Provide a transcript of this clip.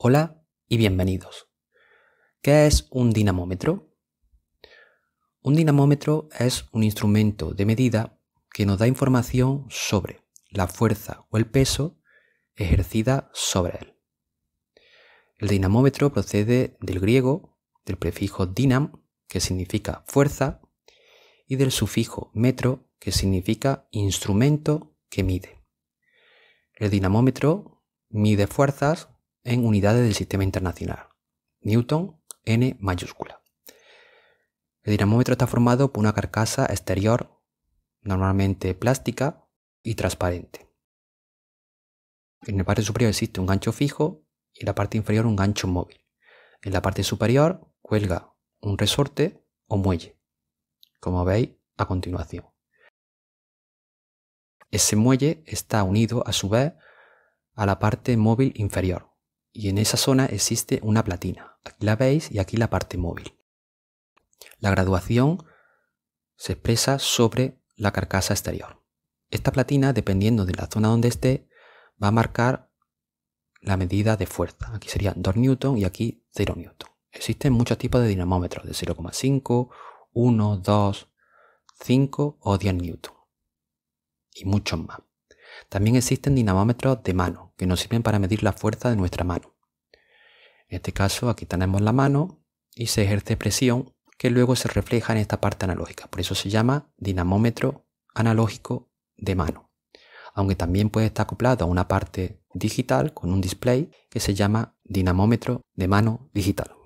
Hola y bienvenidos. ¿Qué es un dinamómetro? Un dinamómetro es un instrumento de medida que nos da información sobre la fuerza o el peso ejercida sobre él. El dinamómetro procede del griego, del prefijo dinam, que significa fuerza, y del sufijo metro, que significa instrumento que mide. El dinamómetro mide fuerzas en unidades del sistema internacional. Newton, N mayúscula. El dinamómetro está formado por una carcasa exterior, normalmente plástica y transparente. En la parte superior existe un gancho fijo y en la parte inferior un gancho móvil. En la parte superior cuelga un resorte o muelle, como veis a continuación. Ese muelle está unido a su vez a la parte móvil inferior, y en esa zona existe una platina. Aquí la veis y aquí la parte móvil. La graduación se expresa sobre la carcasa exterior. Esta platina, dependiendo de la zona donde esté, va a marcar la medida de fuerza. Aquí sería 2 newton y aquí 0 newton. Existen muchos tipos de dinamómetros de 0,5, 1, 2, 5 o 10 newton. Y muchos más. También existen dinamómetros de mano, que nos sirven para medir la fuerza de nuestra mano. En este caso, aquí tenemos la mano y se ejerce presión que luego se refleja en esta parte analógica. Por eso se llama dinamómetro analógico de mano. Aunque también puede estar acoplado a una parte digital con un display que se llama dinamómetro de mano digital.